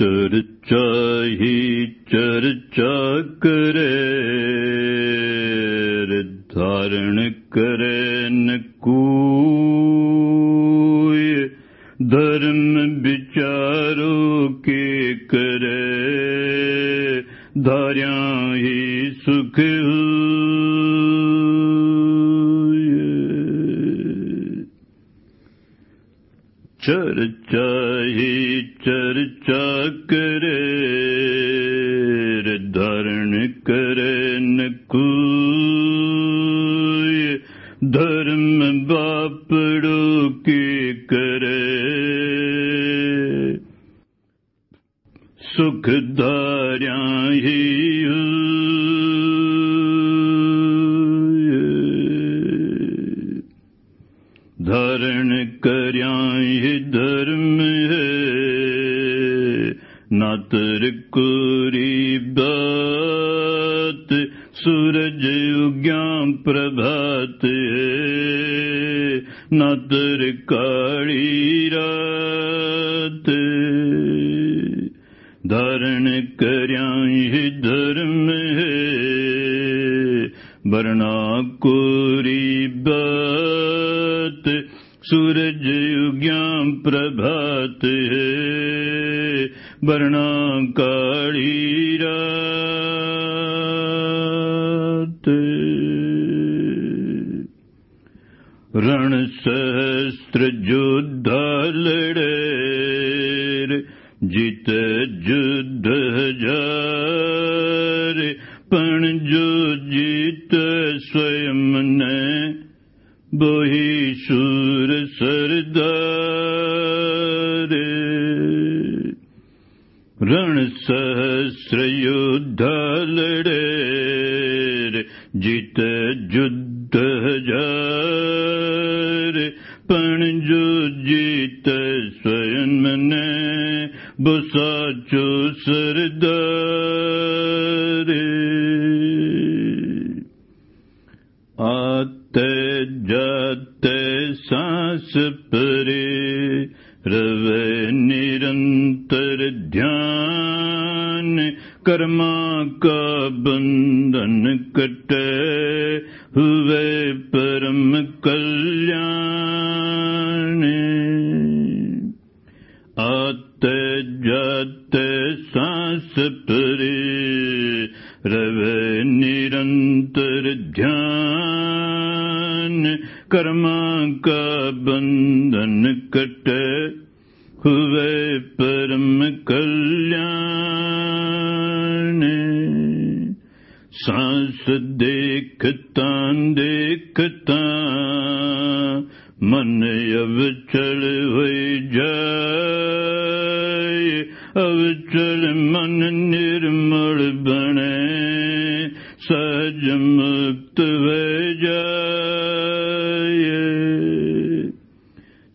चर्चा ही चर्चा करे धारण करे न धर्म विचारो के करे, धार्या ही सुख चर्चा ही चर्चा करे धारण करे न कोय धर्म बापड़ो के करे। सुख धार्या ही धारण कर्या कोरी बात सूरज उग्या प्रभात है। नातर काली रात, धारण कर्या धर्म है। वर्णा कोरी सूरज उग्या प्रभात है। वर्णा काली रण सहस्त्र योद्धा लड़े जीत युद्ध हज़ार पण जो जीत स्वयं ने बोही शूर सरदार रण सहस्र योद्धा लड़े जीत युद्ध हज़ार पण जो जीत स्वयं ने बुसाचो सरदार। आते जाते सांस परे रवे निरंतर ध्यान, कर्मा का बंधन कटे हुए परम कल्याण। आते जाते सांस परे रवे निरंतर ध्यान, कर्मा का बंधन कटे हुए परम कल्याण। सांस देखता देखता, मन अवचल हो जाए। अवचल मन निर्मल बने, सहज मुक्त हो जाए।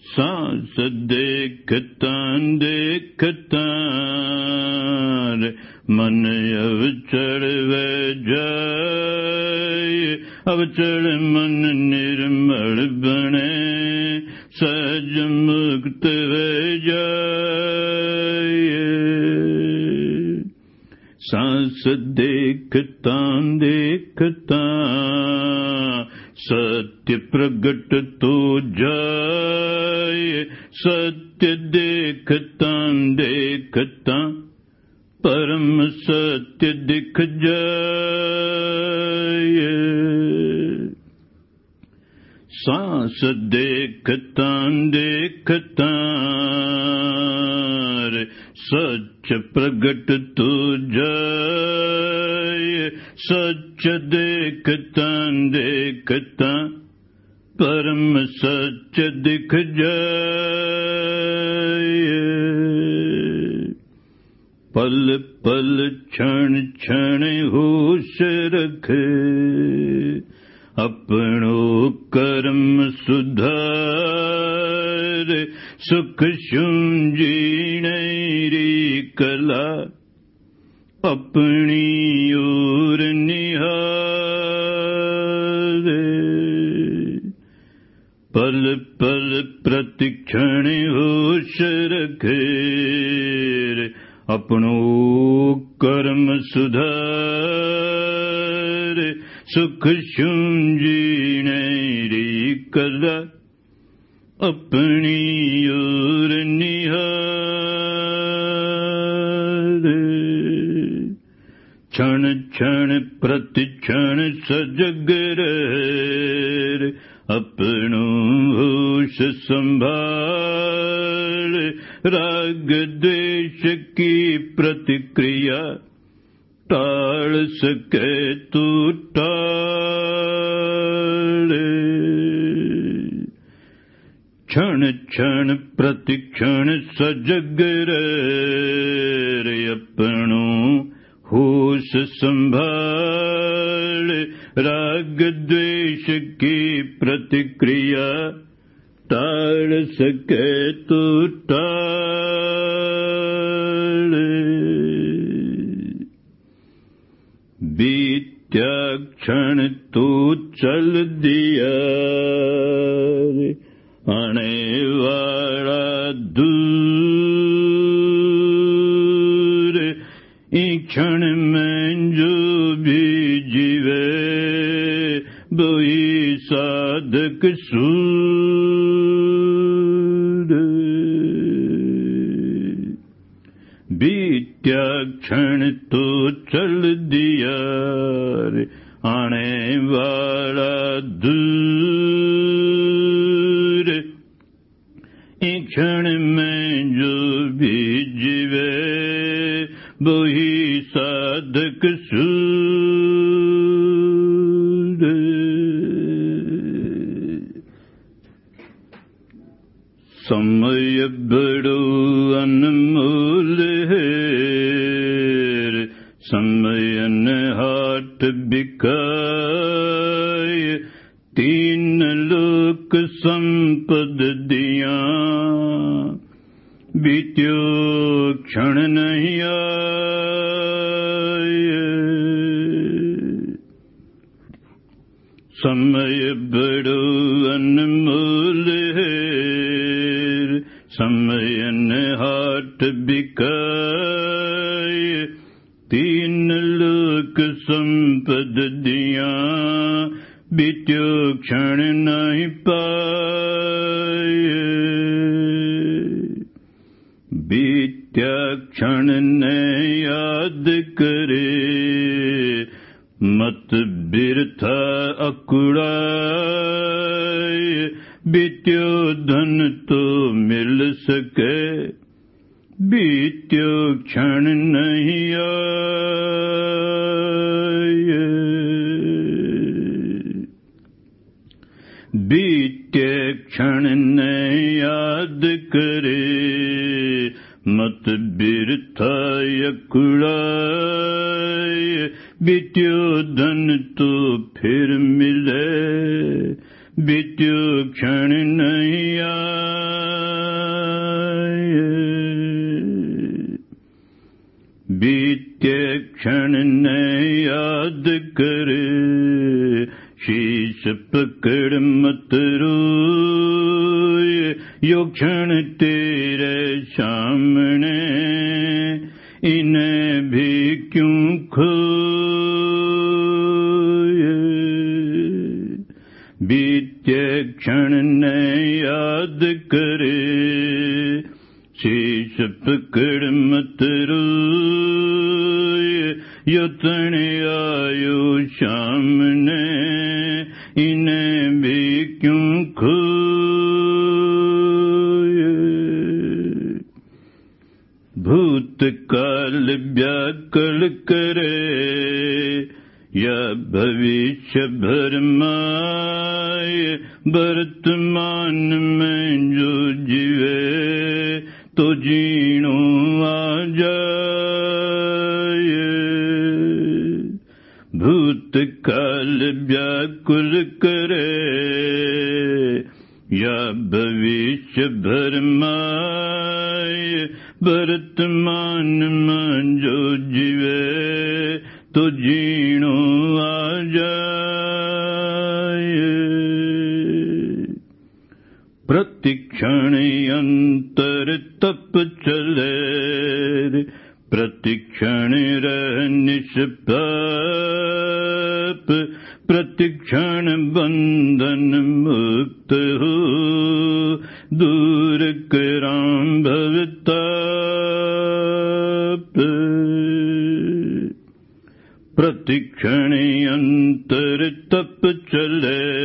सांस देखता देखता मन अवचल व जाए। अवचल मन निर्मल बने, सहज मुक्त हो जाए। सांस देखता देखता सत्य प्रगट तो जाए सत्य देखता देखता परम सत्य दिख जाए। सांस देखता देखता सच प्रगट तू जाए। सच देखता देखता, परम सच दिख जाए। पल पल क्षण क्षण होश रखे। अपनो कर्म सुधार सुख शुंजीणरी कला अपनी ओर निहार। पल पल प्रतिक्षण होश रखे अपनो कर्म सुधार सुख शुंजीने री कला अपनी ओर क्षण क्षण प्रति क्षण सजग रहे। अपनो होश संभाल। राग द्वेष की प्रतिक्रिया टाल सके तू टाल। क्षण क्षण प्रति क्षण सजग रे अपनो होश संभाल। राग द्वेष की प्रतिक्रिया टाल सके तो टाल। बीत्या क्षण तू चल दिया आने वाला दूर क्षण में जो भी जीवे वही साधक सूर बीत्या क्षण तो चल दिया रे, आने वाला दूर। एक क्षण में जो भी जीवे, वही साधक सूर। समय बड़ो अनमोल हाट बिकाय तीन लोक संपद दिया। बीत्यो क्षण नहीं शीश पकड़ मत रोए, यो क्षण तेरे सामने। इन्हें भी क्यों खोए? बीते क्षण ने याद करे, शीश पकड़ मत रोए। यो तण आयो सामने, इन्हें भी क्यों खोए? भूतकाल व्याकल करे, या भविष्य भरमाए वर्तमान में जो जीवे तो जीणो आ जाए। भूतकाल व्याकुल करे, या भविष्य भरमाए। वर्तमान में जो जीवे तो जीणो आ जाए। प्रतिक्षण अंतर तप चले, प्रतिक्षण निष्पाप प्रतिक्षण बंधन मुक्त हो। दूर कराम भवताप प्रतिक्षण अंतर तप चले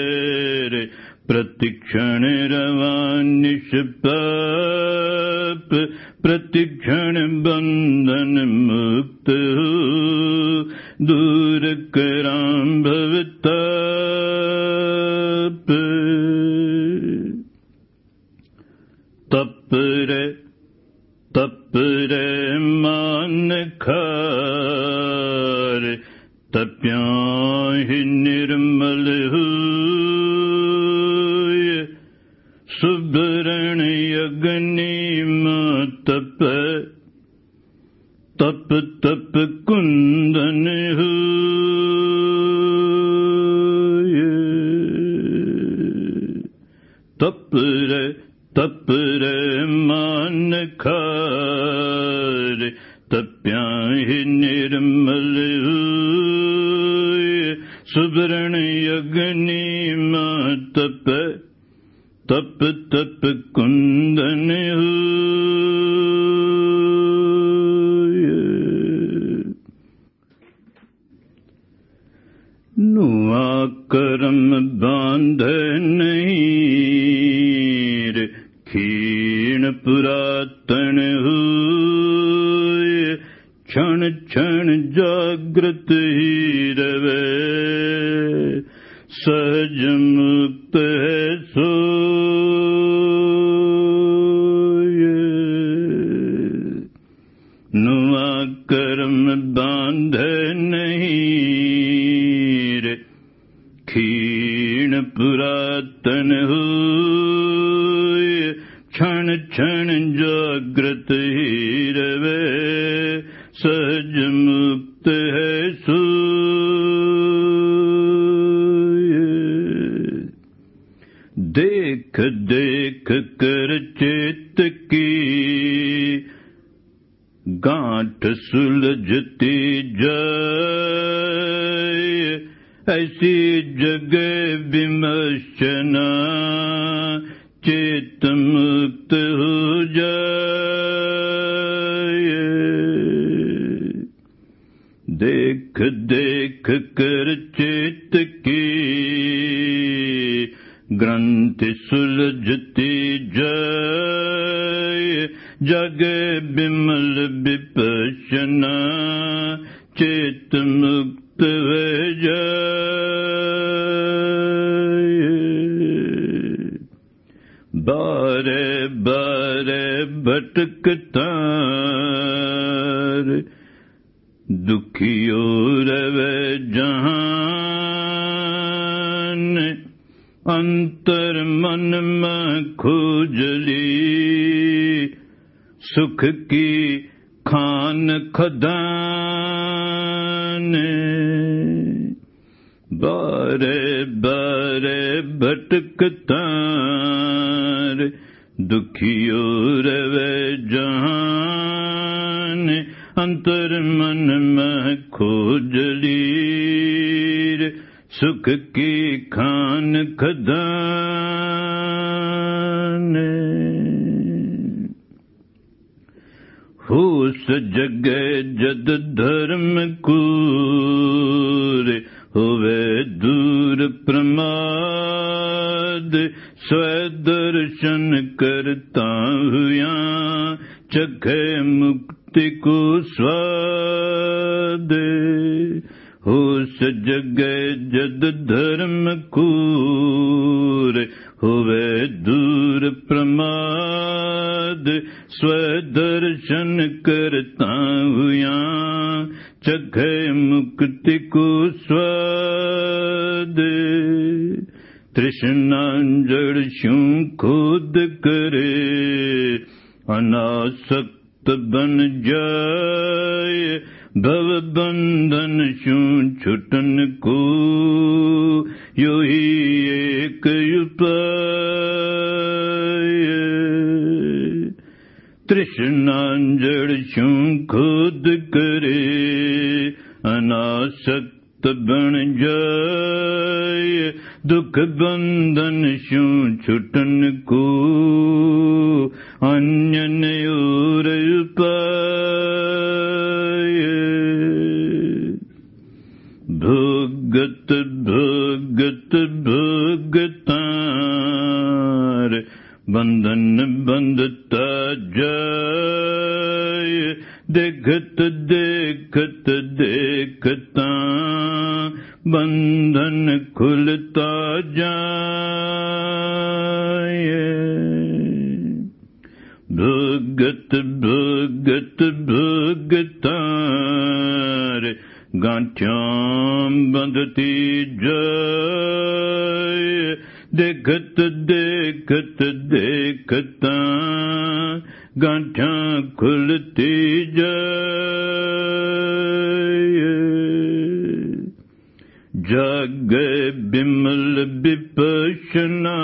रे। प्रतिक्षण रवान निष्पाप प्रतिक्षण बंधन मुक्त हो दूर कराम भवताप तप रे तप रे मान खार तप्या ही निर्मल। हुए सुभरण अग्नि तप तप तप कुंदन हुए तप रे तप रे मान खार तप्या ही निर्मल हुए सुवर्ण अग्नि तप तप तप कुंदन हुए सुलझती जाए जग बिमल विपशना चेत मुक्त जाए बारे बारे भटकता दुखियो रवे जहान। अंतर मन में खोजली, सुख की खान खदान। बारे बारे भटकता रे दुखियो रवे जान। अंतर मन में खोजली सुख की खान खदान। होश जग जद धर्म कूर, होवे दूर प्रमाद। स्वदर्शन करता हुआ चखे मुक्ति को स्वाद। होश जग जद धर्म कूर होवे दूर प्रमाद, स्वदर्शन करता हुआ चखे मुक्ति को स्वाद। तृष्णा जड़ शू खुद करे, अनासक्त बन जाए। भव बंधन शू छुटन को? यो ही एक उपाय। तृष्णांजड़ शू खुद करे? अनासक्त बन जाए, दुख बंधन शू छुटन को अन्य और भोगत भोगत, भोगतार, बंधन बंधता जाय देखत देखत देखता बंधन खुलता जाय भोगत भोगत, भोगतार, गांठ्याम बंधती जाय देखत देखत देखता गांठ्या खुलती जाय जाग बिमल विपशना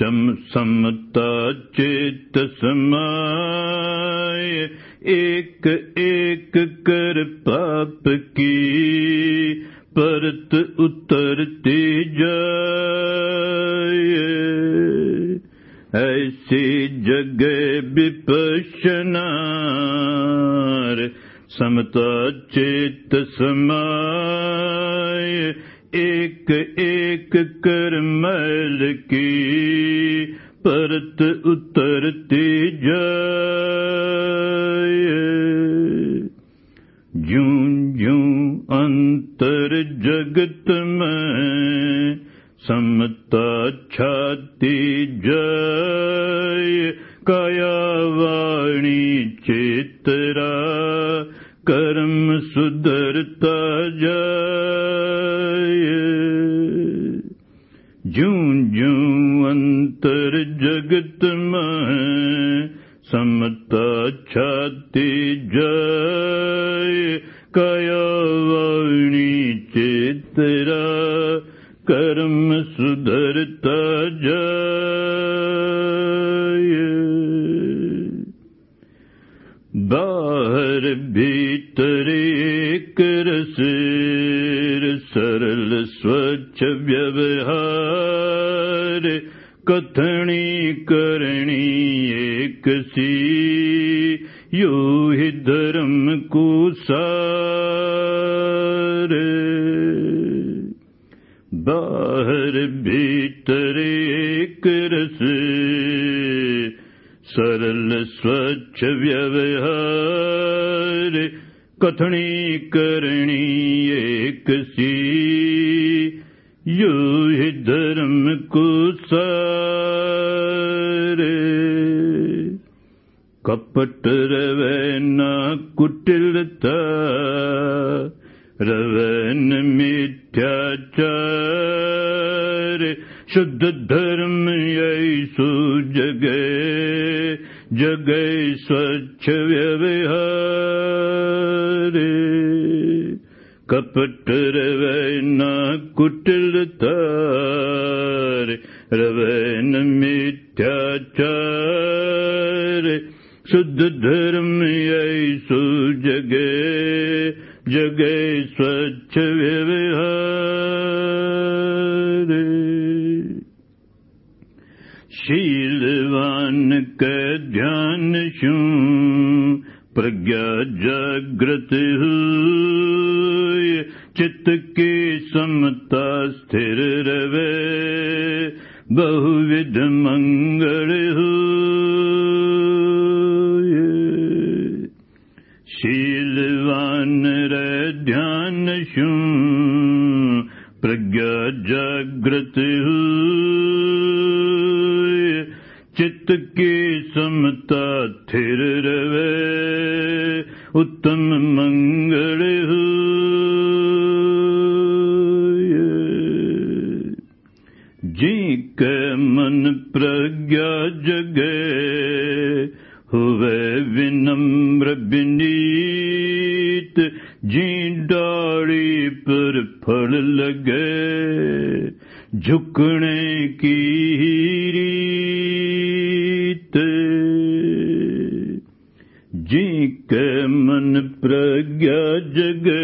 चम समता चेत समाय एक एक कर पाप की, परत उतरती जाए। ऐसी जगह विपशनार समता चेत समाय एक एक कर मैल की परत उतरती जाए। जूं जूं अंतर जगत में समता छाती जाय। काया वाणी चेतरा, कर्म सुधरता जाय। जूं जूं अंतर जगत में समता छाती जाय। काया वाणी चेतरा। कर्म सुधरता जाय बाहर भीतर एक रसेर, सरल स्वच्छ व्यवहार। कथनी करणी एक सी, यो ही धर्म को बाहर भीतर एक रस। सरल स्वच्छ व्यवहार, कथनी करणी एक सी। यो ही धर्म को सारे। कपट रवे न कुटिलता, रवन मिथ्याचार शुद्ध धर्म ऐसो जगे जगे स्वच्छ व्यवहार कपट रवे न कुटिलतार रवन मिथ्याचार शुद्ध धर्म ऐसो जगे जगे स्वच्छ व्यवहार शीलवान का ध्यान शू, प्रज्ञा जागृत हुई। चित्त की समता स्थिर रवे, बहुविध मंगल हुई। ध्यान शू प्रज्ञा जागृत हुई। चित्त की समता थिर रवे, उत्तम मंगल जी के मन प्रज्ञा जगे हुए विनम्र विनीत। जी डाड़ी पर फल लगे, झुकने की रीत। जी के मन प्रज्ञा जगे,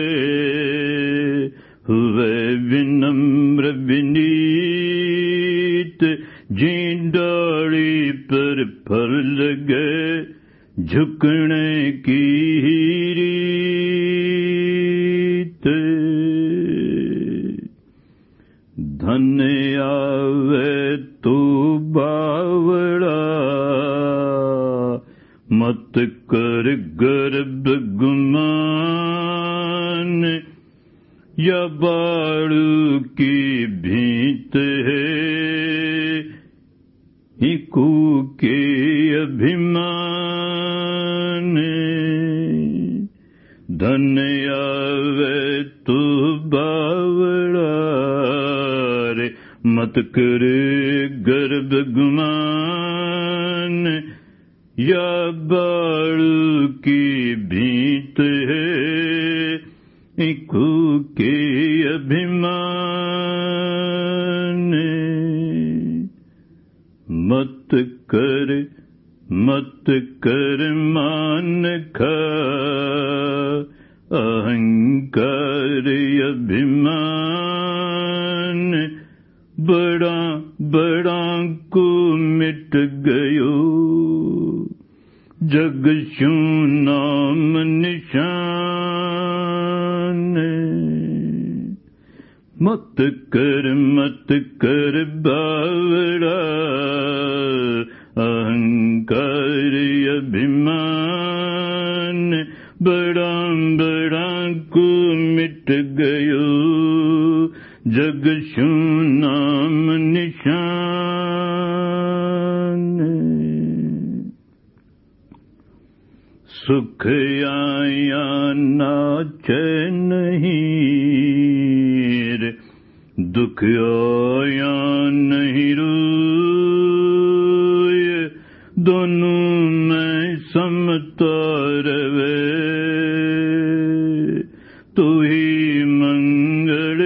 हुए विनम्र विनीत। जी डाली पर फल लगे, झुकने मत कर मत कर बावड़ा अहंकार अभिमान बड़ा बड़ा को मिट गयो जग शू नाम निशान सुख आया नाच नहीं दुख आया नहीं रोय दोनों में समता रवे। तू ही मंगल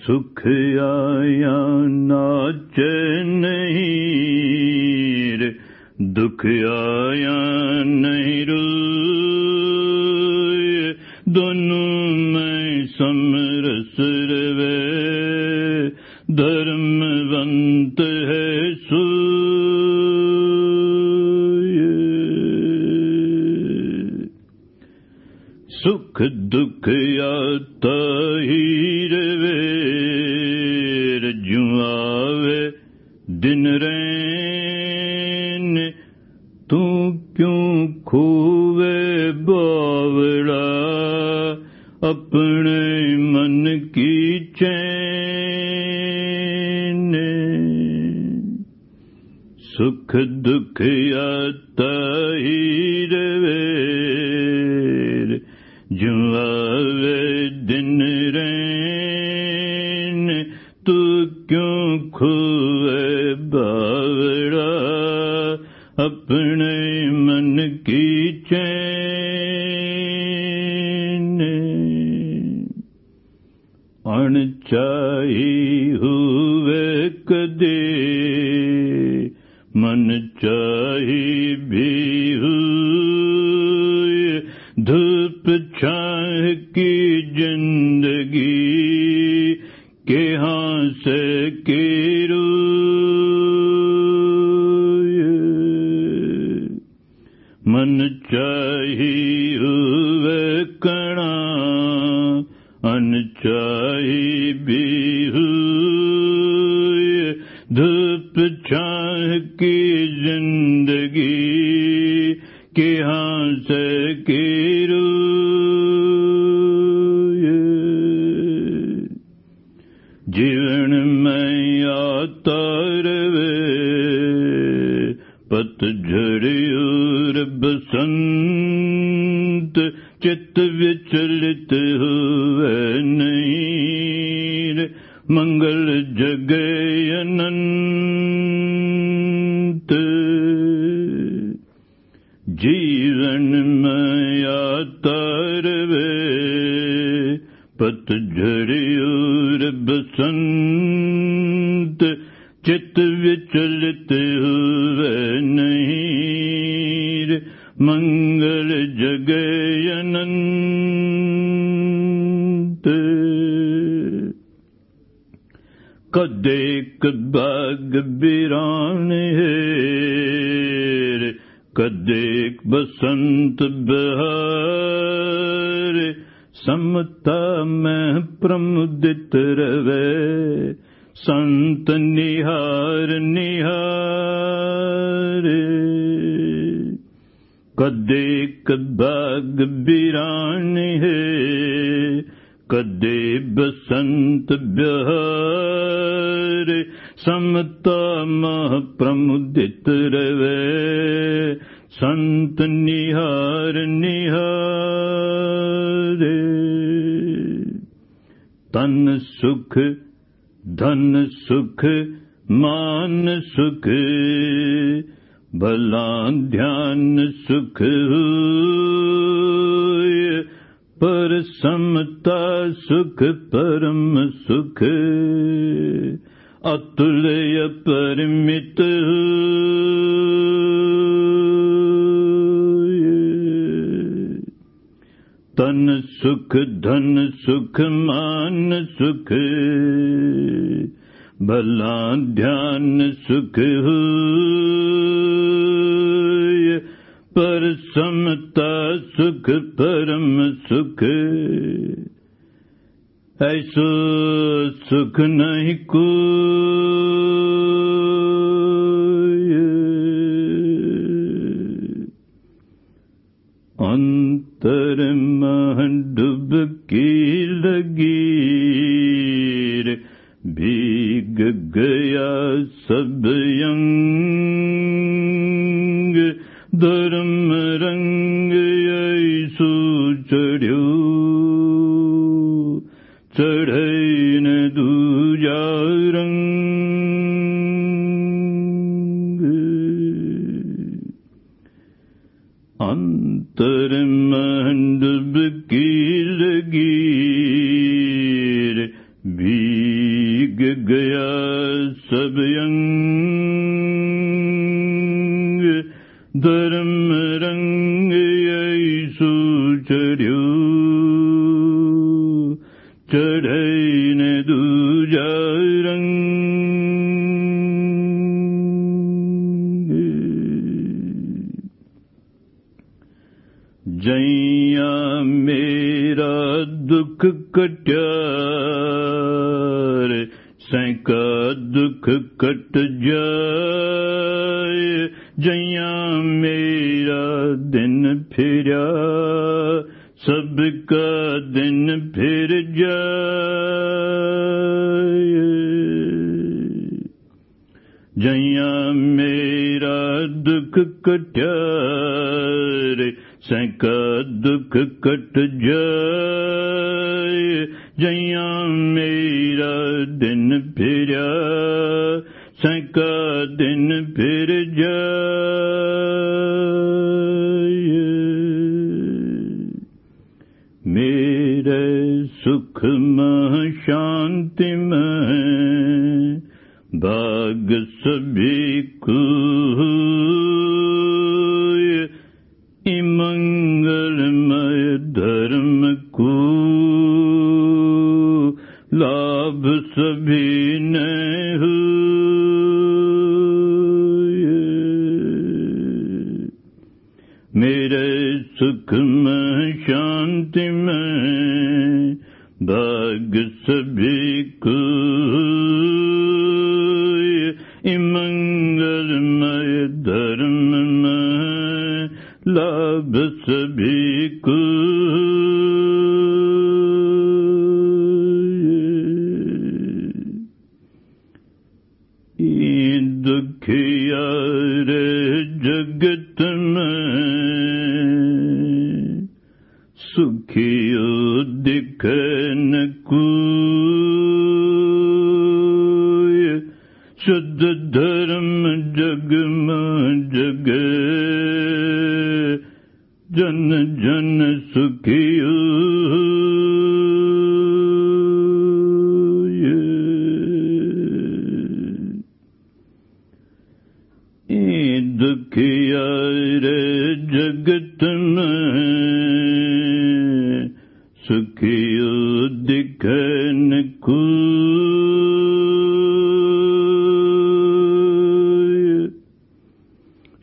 सुख आया नाच नहीं दुख आया नहीं दुख आता ही रवे दिन रैन। तू क्यों अपने मन की चैन। सुख दुख आता ही मया तारवे पत झर बसन् चित्त विचलित तन सुख, धन सुख, मान सुख, भला ध्यान सुख पर समता सुख, परम सुख, अतुलय परिमित तन सुख, धन सुख, मान सुख। भला ध्यान सुख पर समता सुख, परम सुख। ऐसो सुख नहीं को अंत तर डुबकी लगीर भीग गया सब यंग धर्म रंग यीशु चढ़्यो चढ़ Dürmen the bekile सभी ने हुए। मेरे सुख में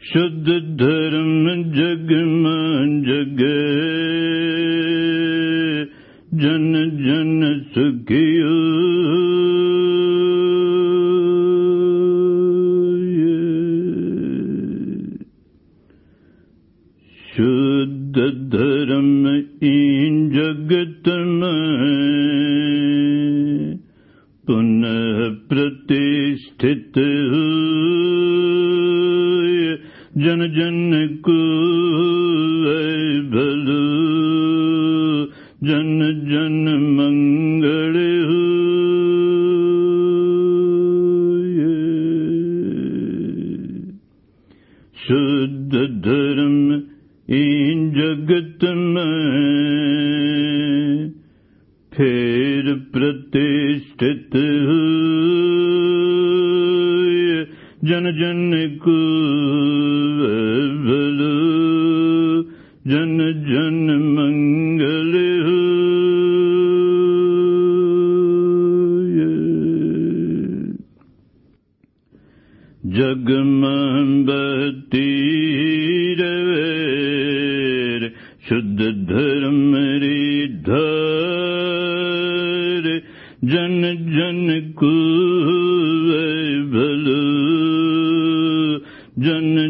शुद्ध धर्म जन जन को भलो। जन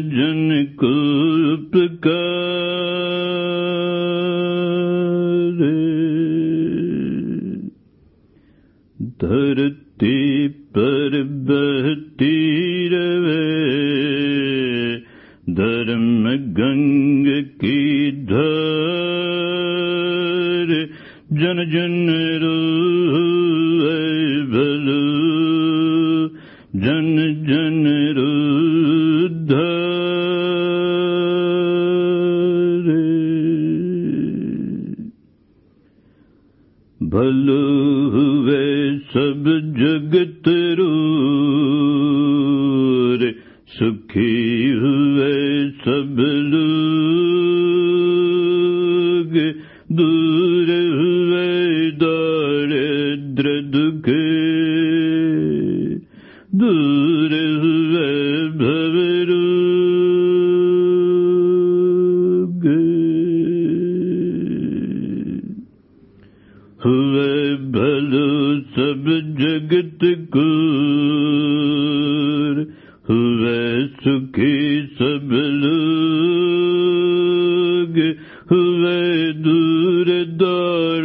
दूर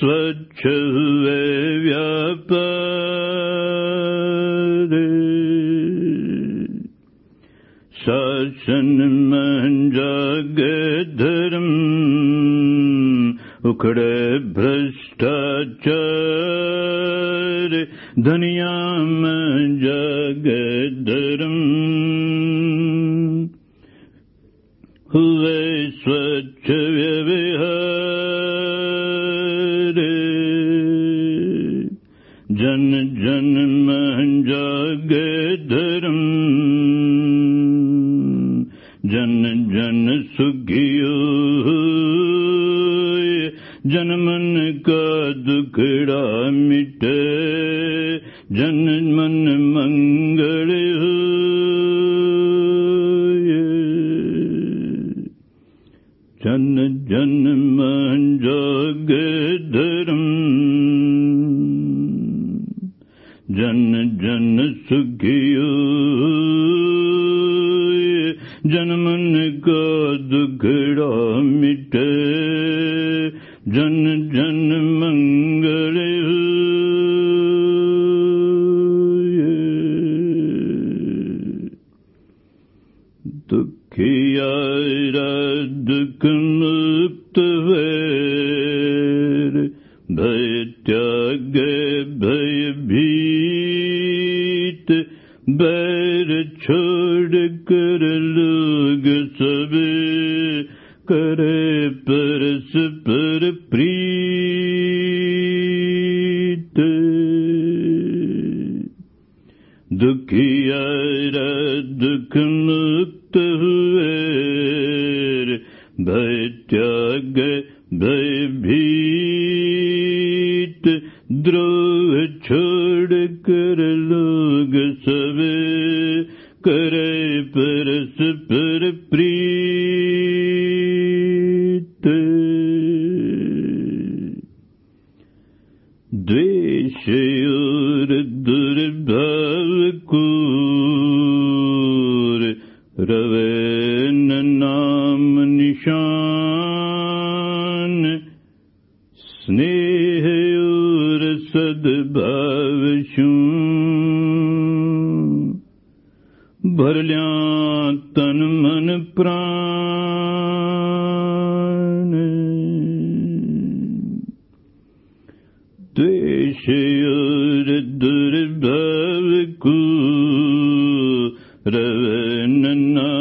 स्वच्छ दुख मुक्त And then.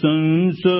संसार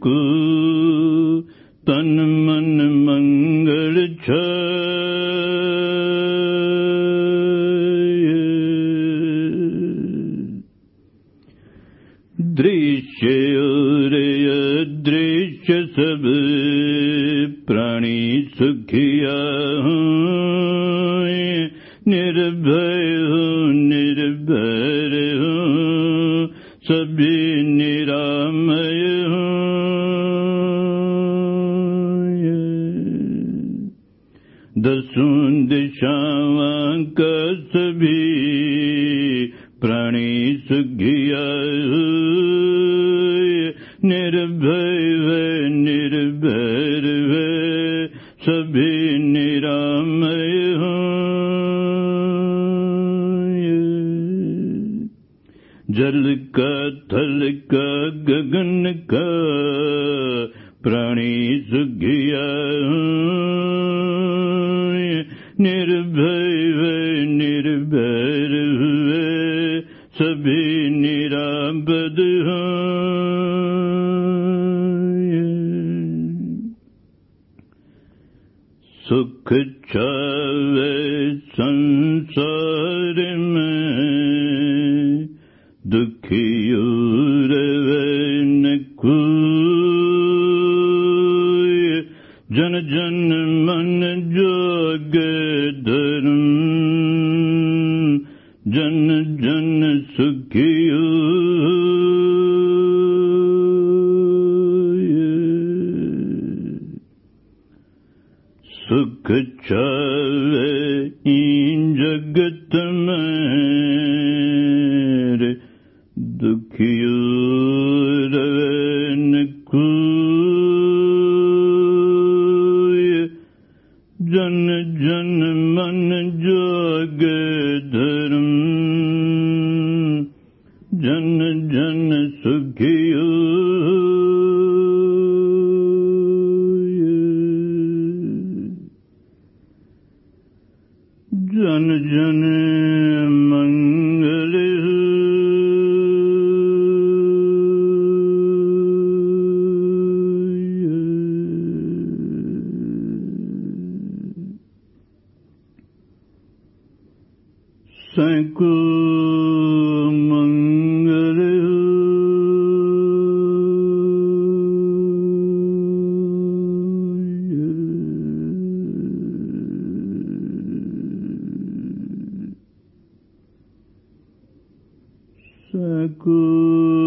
Good. दुखियो रवे न सको मंगल